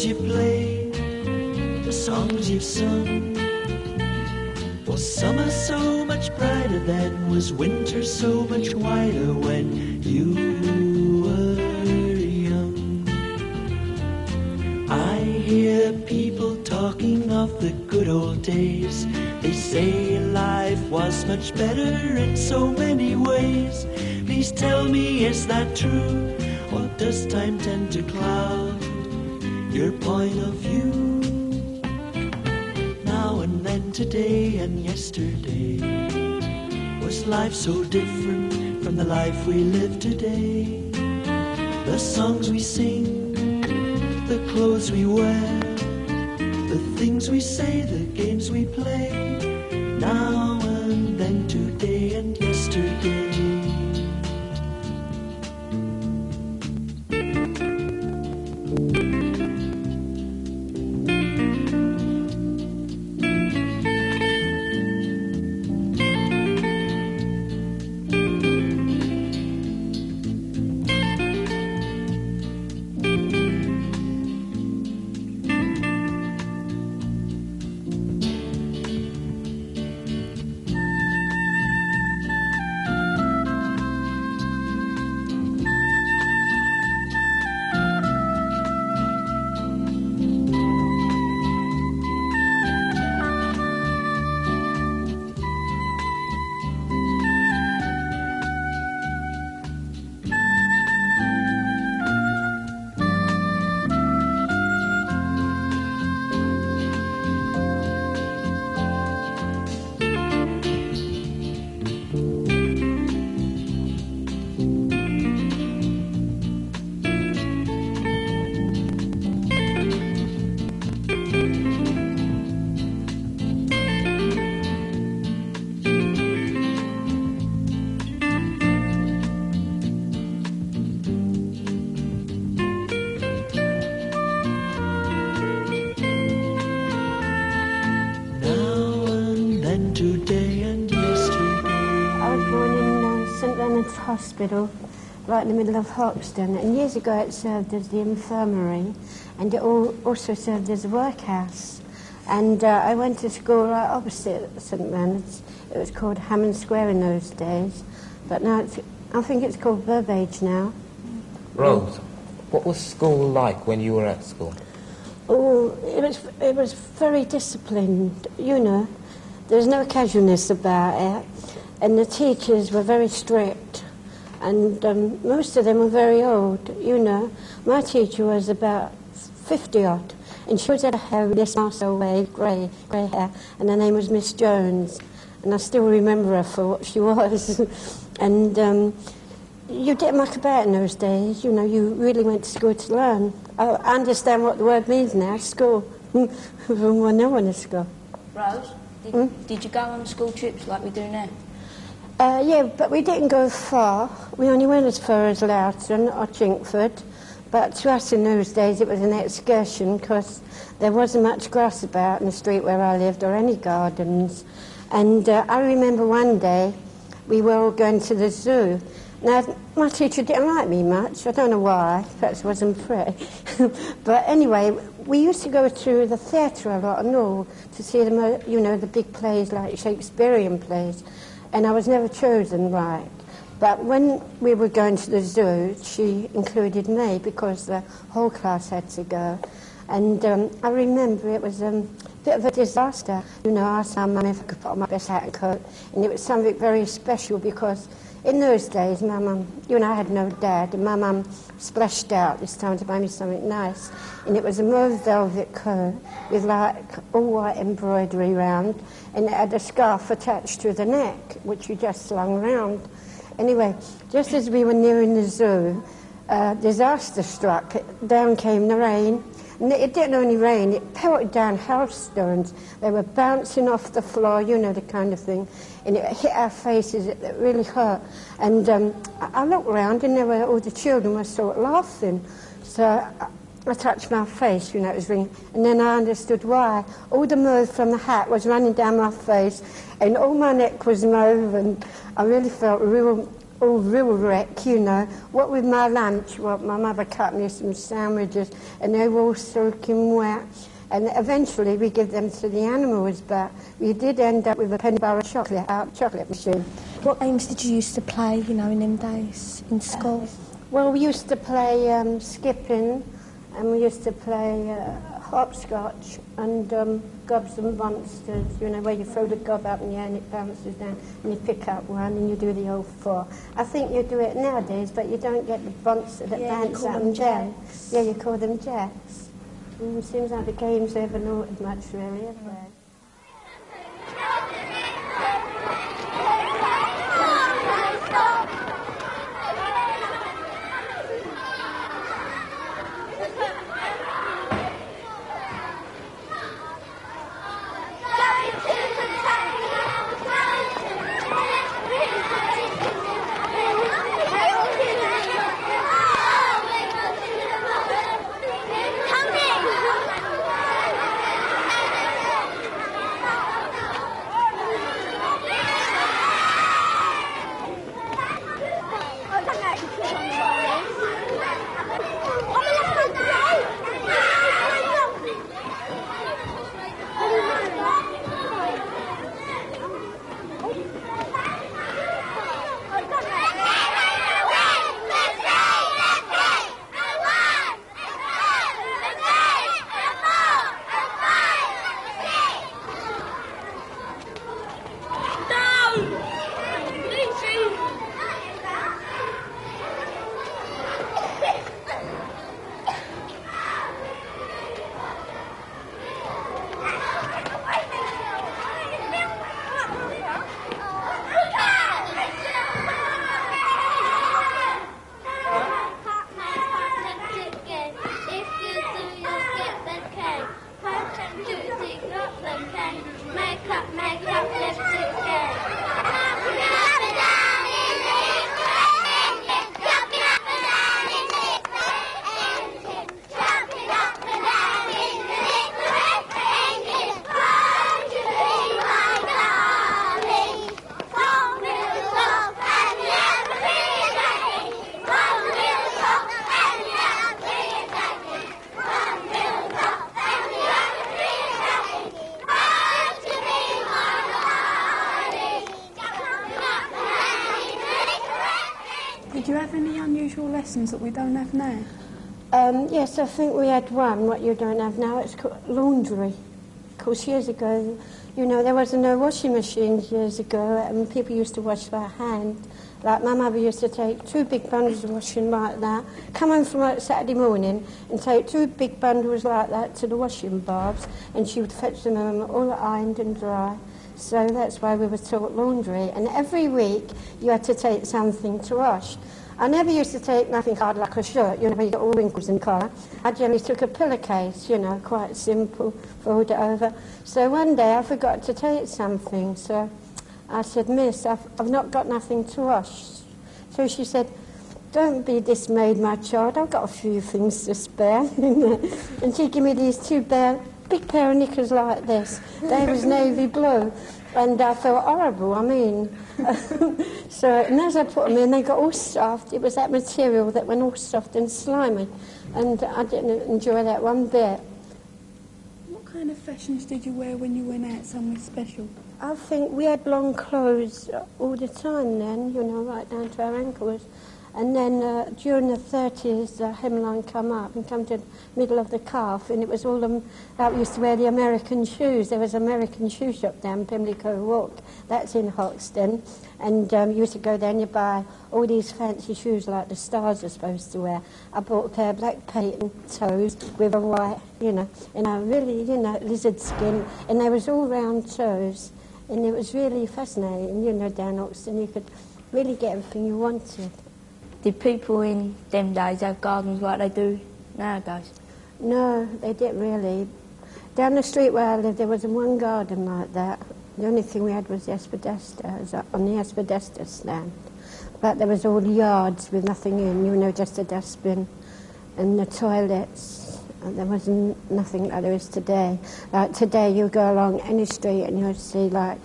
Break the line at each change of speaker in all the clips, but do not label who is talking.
songs you played, the songs you've sung. Was summer so much brighter than? Was winter so much whiter when you were young? I hear people talking of the good old days. They say life was much better in so many ways. Please tell me, is that true? Or does time tend to cloud your point of view? Now and then, today and yesterday. Was life so different from the life we live today? The songs we sing, the clothes we wear, the things we say, the games we play. Now and then, today and yesterday.
Hospital, right in the middle of Hoxton, and years ago it served as the infirmary, and it al- also served as a workhouse. And uh, I went to school right opposite St Leonard's. It was called Hammond Square in those days, but now it's, I think it's called Burbage now.
Rose, what was school like when you were at school?
Oh, it was it was very disciplined, you know. There's no casualness about it, and the teachers were very strict, and um, most of them were very old, you know. My teacher was about fifty odd, and she was had hair this muscle wave, grey grey hair, and her name was Miss Jones, and I still remember her for what she was, and. Um, you didn't muck about in those days. You know, you really went to school to learn. I I understand what the word means now, school. From when I went to school.
Rose, did,
Hmm?
did you go on school trips like we do now?
Uh, yeah, but we didn't go far. We only went as far as Loughton or Chingford. But to us in those days, it was an excursion because there wasn't much grass about in the street where I lived or any gardens. And uh, I remember one day we were all going to the zoo. Now, my teacher didn't like me much. I don't know why. Perhaps I wasn't pretty. but anyway, we used to go to the theatre a lot and all to see the, you know, the big plays like Shakespearean plays. And I was never chosen right. But when we were going to the zoo, she included me because the whole class had to go. And um, I remember it was um, a bit of a disaster. You know, I asked my mum if I could put on my best hat and coat, and it was something very special because in those days, my mum, you know, I had no dad, and my mum splashed out this time to buy me something nice. And it was a mauve velvet coat with like all white embroidery round, and it had a scarf attached to the neck, which you just slung round. Anyway, just as we were nearing the zoo, uh, disaster struck. Down came the rain. And it didn't only rain, it pelted down hailstones. They were bouncing off the floor, you know, the kind of thing. And it hit our faces, it, it really hurt. And um, I, I looked round and there were, all the children were sort of laughing. So I, I touched my face, you know, it was ringing. And then I understood why. All the mauve from the hat was running down my face and all my neck was mauve and I really felt real all real wreck, you know. What with my lunch, what my mother cut me some sandwiches, and they were all soaking wet. And eventually we give them to the animals, but we did end up with a penny bar of chocolate out chocolate machine.
What games did you used to play, you know, in them days in school?
Well, we used to play um, skipping, and we used to play uh, hopscotch and um, gobs and monsters, you know, where you throw the gob up in the air and it bounces down, and you pick up one and you do the old four. I think you do it nowadays, but you don't get the monster that
Yeah, you
bounce
call
up and down. Yeah, you call them jacks. Mm, seems like the games haven't altered much, really, have yes, I think we had one, what you don't have now, it's called laundry. Of course, years ago, you know, there wasn't no washing machines years ago, and people used to wash by hand. Like my mother used to take two big bundles of washing like that, come home from Saturday morning and take two big bundles like that to the washing baths, and she would fetch them home all ironed and dry. So that's why we were taught laundry. And every week you had to take something to wash. I never used to take nothing hard like a shirt, you know, you got all wrinkles in colour. I generally took a pillowcase, you know, quite simple, fold it over. So one day I forgot to take something, so I said, Miss, I've, I've not got nothing to wash. So she said, don't be dismayed, my child, I've got a few things to spare. and she gave me these two bare, big pair of knickers like this. They was navy blue. And uh, I felt horrible, I mean. so, and as I put them in, they got all soft. It was that material that went all soft and slimy. And I didn't enjoy that one bit.
What kind of fashions did you wear when you went out somewhere special?
I think we had long clothes all the time then, you know, right down to our ankles. And then uh, during the 30s, the hemline come up and come to the middle of the calf, and it was all them that used to wear the American shoes. There was an American shoe shop down Pimlico Walk, that's in Hoxton, and um, you used to go there and you buy all these fancy shoes like the stars are supposed to wear. I bought a pair of black patent toes with a white, you know, and a really, you know, lizard skin, and they was all round toes, and it was really fascinating, you know, down Hoxton. You could really get everything you wanted.
Did people in them days have gardens like they do nowadays?
No, they didn't really. Down the street where I lived, there wasn't one garden like that. The only thing we had was the aspidistras, was up uh, on the aspidistras stand. But there was all yards with nothing in, you know, just a dustbin and the toilets. And there wasn't nothing like there is today. Like today, you go along any street and you'll see, like,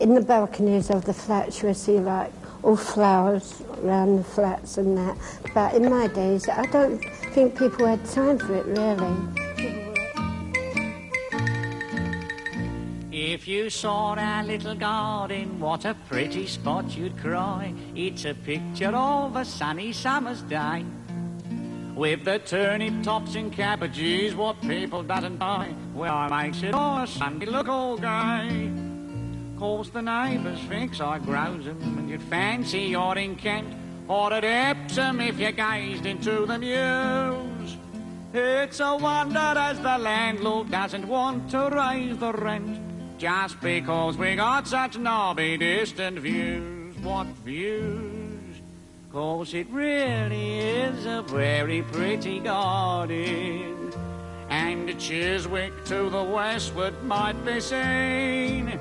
in the balconies of the flats, you'll see, like, all flowers around the flats and that. But in my days, I don't think people had time for it really.
If you saw our little garden, what a pretty spot you'd cry. It's a picture of a sunny summer's day. With the turnip tops and cabbages, what people doesn't buy. Well, I makes it all a Sunday look all gay. Cause the neighbours thinks I grows 'em, and you'd fancy you're in Kent, or at Epsom if you gazed into the mews. It's a wonder as the landlord doesn't want to raise the rent, just because we got such knobby distant views. What views? Cause it really is a very pretty garden. And Chiswick to the westward might be seen.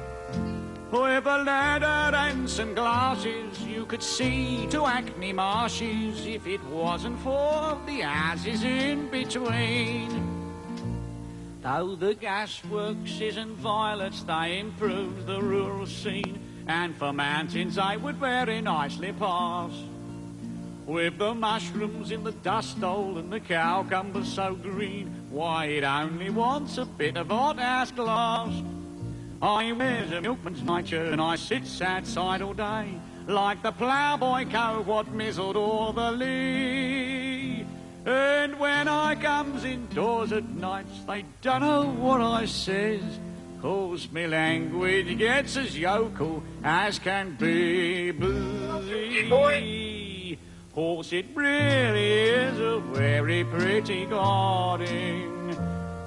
Oh, With a ladder and some glasses, you could see to Hackney Marshes if it wasn't for the houses in between. Though the gasworks isn't violets, they improve the rural scene, and for mountains they would very nicely pass. With the mushrooms in the dust hole and the cowcumbers so green, why it only wants a bit of hot house glass. I wears a milkman's nightshirt and I sits outside all day, like the ploughboy cove what mizzled o'er the lee. And when I comes indoors at nights, they don't know what I says, cause me language gets as yokel as can be. Boozy. Course it really is a very pretty garden,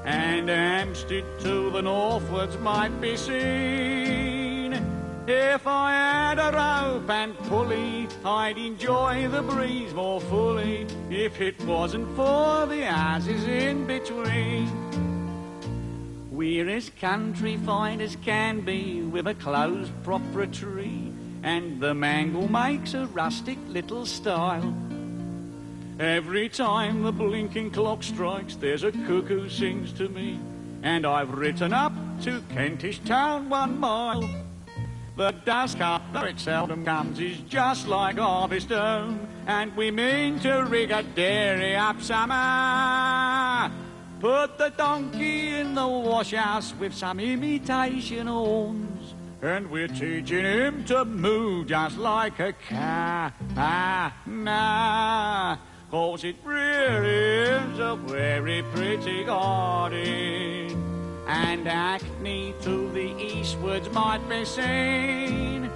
and Hampstead to the northwards might be seen. If I had a rope and pulley, I'd enjoy the breeze more fully if it wasn't for the houses in between. We're as country fine as can be with a closed proprietary, and the mangle makes a rustic little style. Every time the blinking clock strikes, there's a cuckoo sings to me, and I've written up to Kentish Town one mile. The dust cup, though it seldom comes, is just like harvest home, and we mean to rig a dairy up summer. Put the donkey in the washhouse with some imitation horns, and we're teaching him to moo just like a cow. Ah, nah. Cause it really is a very pretty garden. And Hackney to the eastwards might be seen.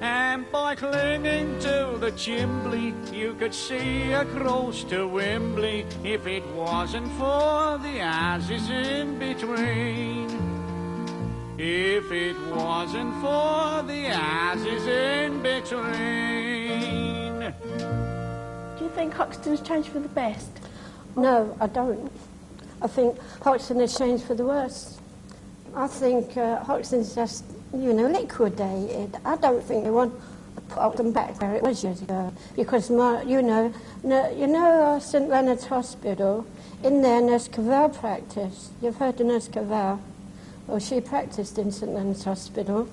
And by clinging to the chimbley, you could see across to Wembley if it wasn't for the houses in between. If it wasn't for the houses in between.
Think Hoxton's changed for the best?
No, I don't. I think Hoxton has changed for the worse. I think uh, Hoxton's just, you know, liquidated. I don't think they want to put Hoxton back where it was years ago. Because, my, you know, no, you know uh, St Leonard's Hospital, in there Nurse Cavell practiced. You've heard of Nurse Cavell? Well, she practiced in St Leonard's Hospital.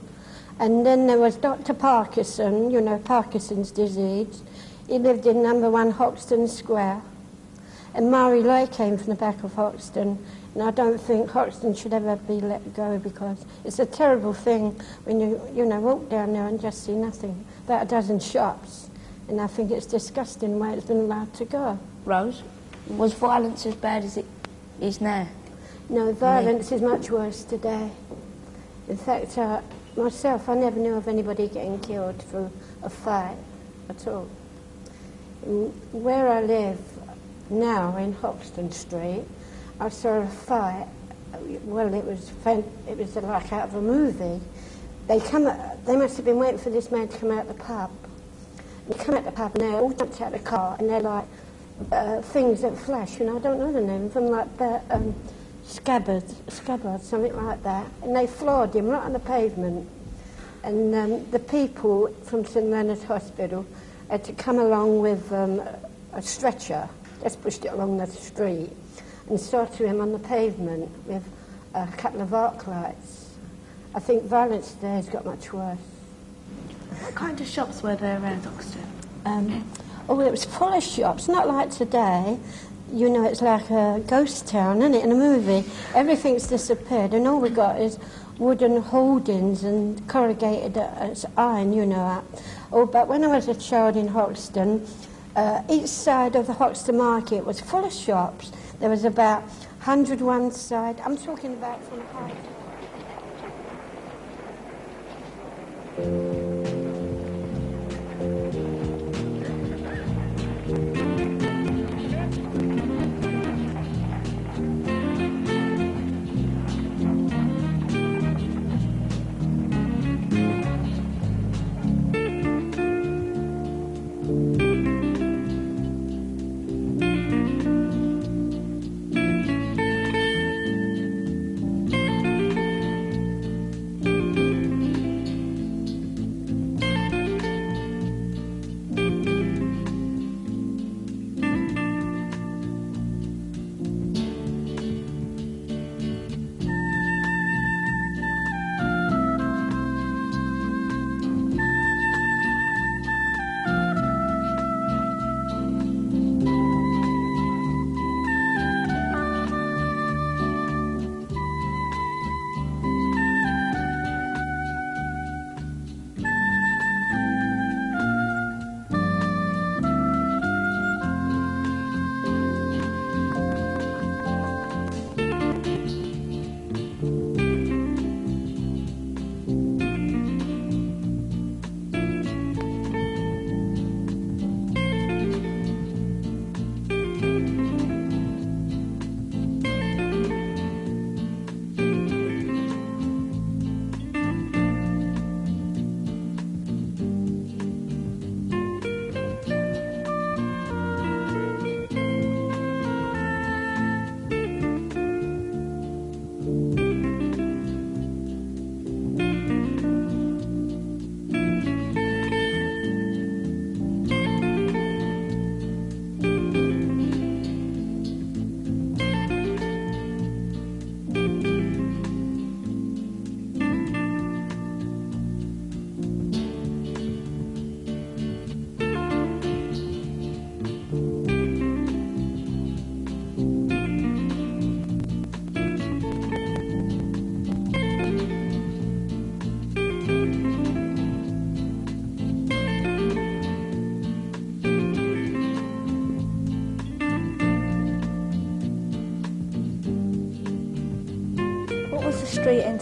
And then there was Dr Parkinson, you know, Parkinson's disease. He lived in number one Hoxton Square. And Marie Lloyd came from the back of Hoxton. And I don't think Hoxton should ever be let go because it's a terrible thing when you, you know, walk down there and just see nothing. About a dozen shops. And I think it's disgusting the way it's been allowed to go.
Rose, was violence as bad as it is now?
No, violence is much worse today. In fact, uh, myself, I never knew of anybody getting killed for a fight at all. Where I live now in Hoxton Street, I saw a fight. Well, it was it was like out of a movie. They come, they must have been waiting for this man to come out the pub. They come out the pub and they all jumped out of the car and they're like uh, things that flash. You know, I don't know the name of them, like the um, scabbard, scabbard, something like that. And they floored him right on the pavement. And um, the people from St Leonard's Hospital had to come along with um, a stretcher, just pushed it along the street, and saw to him on the pavement with a couple of arc lights. I think violence today has got much worse.
What kind of shops were there around Hoxton?
Um, oh, it was full of shops, not like today. You know, it's like a ghost town, isn't it, in a movie? Everything's disappeared, and all we got is wooden holdings and corrugated uh, iron, you know. Oh, but when I was a child in Hoxton, uh, each side of the Hoxton market was full of shops. There was about 100 one side. I'm talking about from Hyde.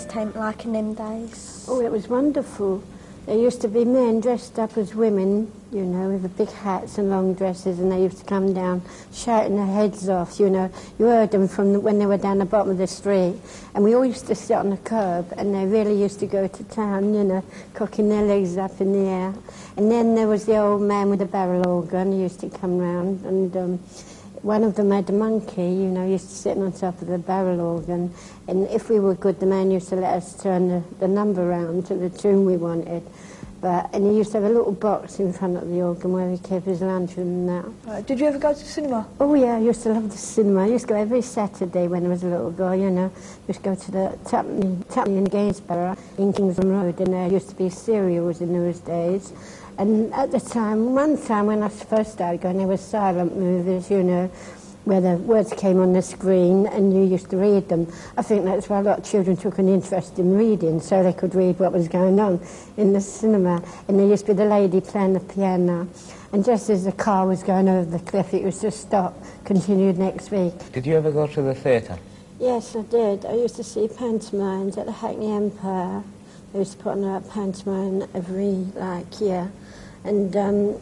Entertainment like in them days?
Oh, it was wonderful. There used to be men dressed up as women, you know, with the big hats and long dresses, and they used to come down shouting their heads off, you know. You heard them from the, when they were down the bottom of the street. And we all used to sit on the curb, and they really used to go to town, you know, cocking their legs up in the air. And then there was the old man with the barrel organ who used to come round, and um, one of them had a monkey, you know, used to sit on top of the barrel organ. And if we were good, the man used to let us turn the, the number round to the tune we wanted. But, and he used to have a little box in front of the organ where he kept his lantern and that.
Right, did you ever go to the cinema?
Oh yeah, I used to love the cinema. I used to go every Saturday when I was a little girl, you know. I used to go to the Tupney, Tupney in Gainsborough in Kingsland Road and there used to be serials in those days. And at the time, one time when I first started going, there was silent movies, you know, where the words came on the screen and you used to read them. I think that's why a lot of children took an interest in reading, so they could read what was going on in the cinema. And there used to be the lady playing the piano. And just as the car was going over the cliff, it was just stop, continued next week.
Did you ever go to the theatre?
Yes, I did. I used to see pantomimes at the Hackney Empire. They used to put on a pantomime every like year, and um,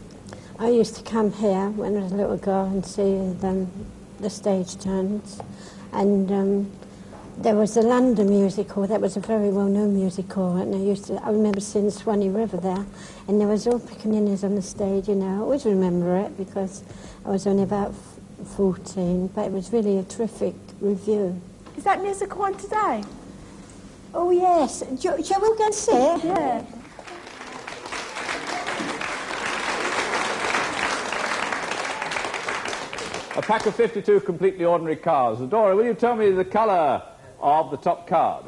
I used to come here when I was a little girl and see them, the stage turns, and um, there was the London musical. That was a very well-known musical, and I used to. I remember seeing Swanee River there, and there was all piccaninnies on the stage. You know, I always remember it because I was only about 14, but it was really a terrific revue.
Is that musical one today?
Oh yes, shall shall we go and see it?
Yeah.
A pack of 52 completely ordinary cards. Dora, will you tell me the colour of the top card?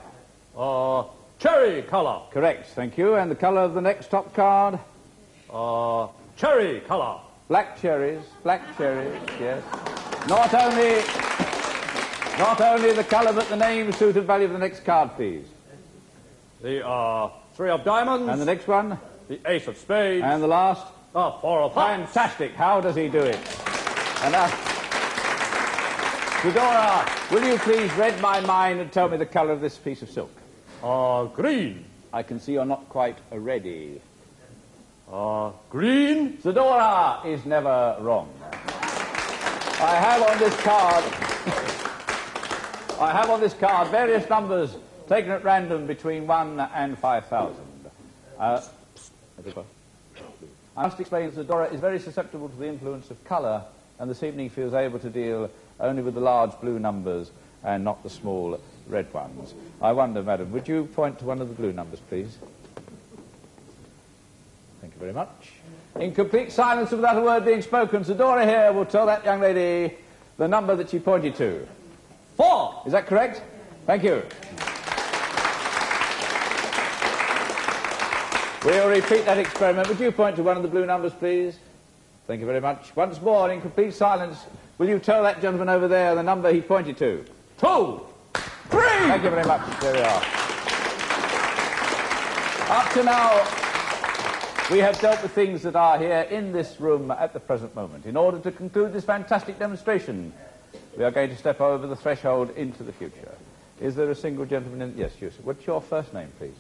Oh,
cherry colour.
Correct, thank you. And the colour of the next top card?
Uh, cherry colour.
Black cherries, black cherries, yes. Not only, not only the colour, but the name, suit, and value of the next card, please.
The uh, three of diamonds.
And the next one?
The ace of spades.
And the last?
Uh, four of hearts.
Fantastic. How does he do it? And now, Fedora, will you please read my mind and tell me the colour of this piece of silk?
Uh, green.
I can see you're not quite ready.
Uh, green.
Zadora is never wrong. I have on this card, I have on this card various numbers taken at random between 1 and 5,000. Uh, I must explain that Zadora is very susceptible to the influence of colour and this evening feels able to deal only with the large blue numbers and not the small red ones. I wonder, madam, would you point to one of the blue numbers, please? Thank you very much. In complete silence without a word being spoken, Zadora here will tell that young lady the number that she pointed to.
Four.
Is that correct? Thank you. We'll repeat that experiment. Would you point to one of the blue numbers, please? Thank you very much. Once more, in complete silence, will you tell that gentleman over there the number he pointed to?
Two. Three.
Thank you very much. There we are. Up to now, we have dealt with things that are here in this room at the present moment. In order to conclude this fantastic demonstration, we are going to step over the threshold into the future. Is there a single gentleman in... Yes, you. What's your first name, please?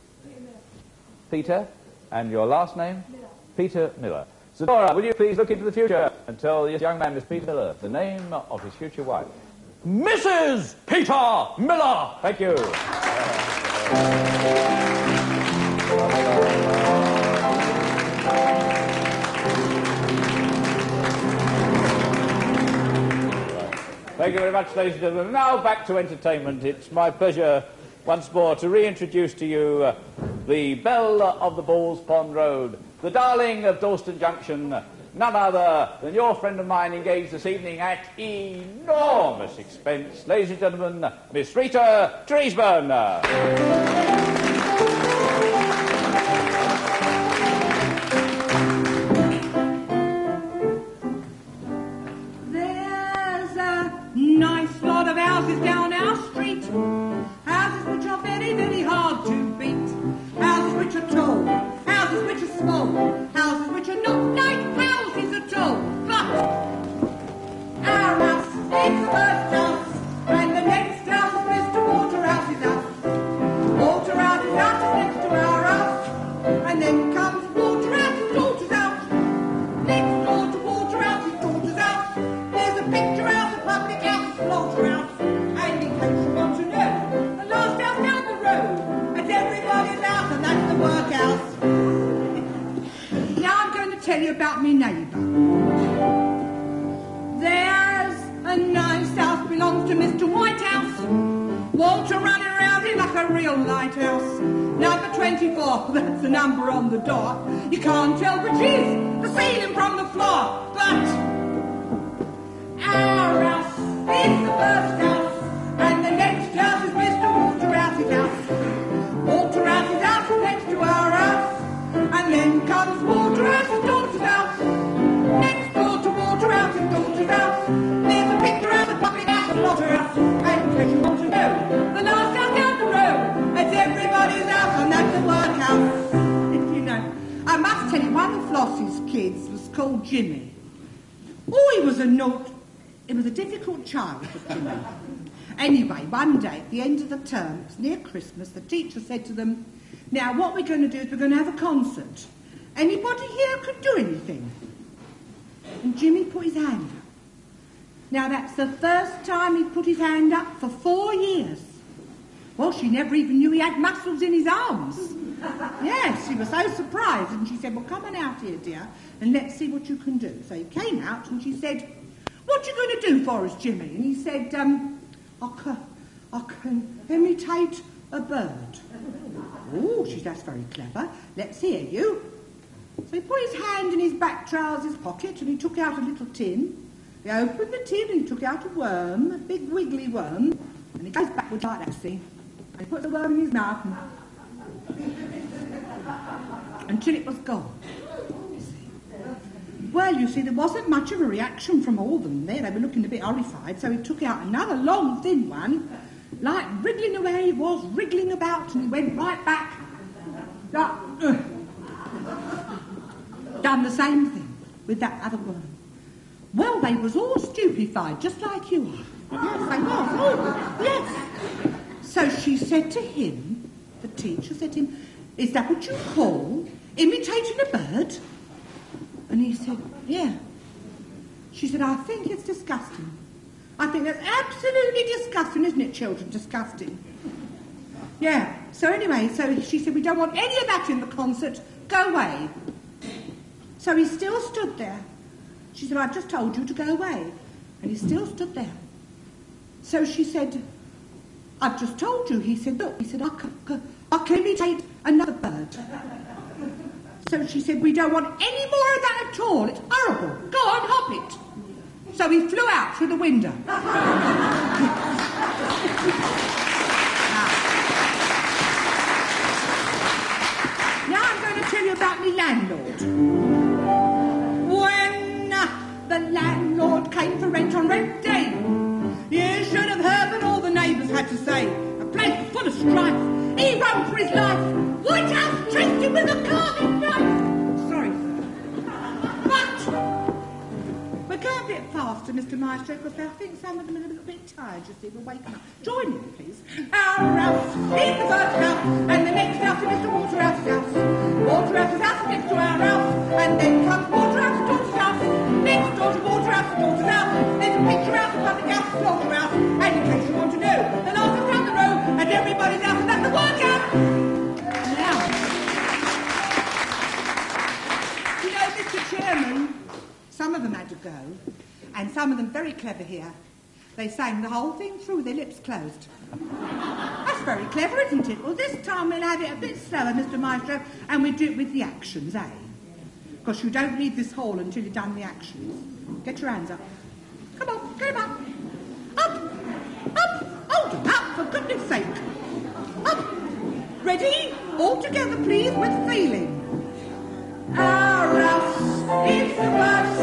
Peter. And your last name?
Miller.
Peter Miller. Zadora, will you please look into the future and tell this young man, Miss Peter Miller, the name of his future wife?
Mrs. Peter Miller.
Thank you. Thank you very much, ladies and gentlemen. Now back to entertainment. It's my pleasure once more to reintroduce to you uh, the belle of the Balls Pond Road, the darling of Dalston Junction, none other than your friend of mine engaged this evening at enormous expense. Ladies and gentlemen, Miss Rita Treesburn.
House kids was called Jimmy. Oh, he was a naught. It was a difficult child, Jimmy. Anyway, one day at the end of the term, it was near Christmas, the teacher said to them, Now, what we're going to do is we're going to have a concert. Anybody here could do anything? And Jimmy put his hand up. Now, that's the first time he put his hand up for four years. Well, she never even knew he had muscles in his arms. Yes, she was so surprised, and she said, Well, come on out here, dear, and let's see what you can do. So he came out, and she said, What are you going to do for us, Jimmy? And he said, um, I can, I can imitate a bird. Oh, she that's very clever. Let's hear you. So he put his hand in his back trousers pocket and he took out a little tin. He opened the tin and he took out a worm, a big wiggly worm, and he goes backwards like that, see? And he puts the worm in his mouth and until it was gone. Well, you see, there wasn't much of a reaction from all of them there. They were looking a bit horrified, so he took out another long, thin one, like wriggling away he was, wriggling about, and he went right back. Like, ugh. Done the same thing with that other one. Well, they was all stupefied, just like you are. Yes, they was. Oh, yes. So she said to him, the teacher said to him, Is that what you call imitating a bird? And he said, Yeah. She said, I think it's disgusting. I think that's absolutely disgusting, isn't it, children? Disgusting. Yeah. So anyway, so she said, We don't want any of that in the concert. Go away. So he still stood there. She said, I've just told you to go away. And he still stood there. So she said, I've just told you. He said, look, he said, I can, I can imitate another bird. So she said, we don't want any more of that at all. It's horrible. Go on, hop it. So he flew out through the window. Now I'm going to tell you about my landlord. When the landlord came for rent on rent day, you should have heard what all the neighbours had to say. Place full of strife. He ran for his life. White House chased him with a carving knife. Sorry, sir. But we're going a bit faster, Mr. Maestro, because I think some of them are a little bit tired, you see. We're waking up. Join me, please. Our house is the first house, and the next house is Mr. Waterhouse's house. Waterhouse's house is next to our house, and then comes Waterhouse's daughter's house. Next door to Waterhouse's daughter's house, there's a picture house, a public house, a slaughterhouse, and in case you want to know, the last is Now, you know, Mr. Chairman, some of them had to go, and some of them very clever here. They sang the whole thing through their lips closed. That's very clever, isn't it? Well, this time we'll have it a bit slower, Mr. Maestro, and we'll do it with the actions, eh? Because you don't leave this hall until you've done the actions. Get your hands up. Come on, up. Up! Up! Hold 'em up, for goodness sake. Ready? All together, please, with feeling. House is the worst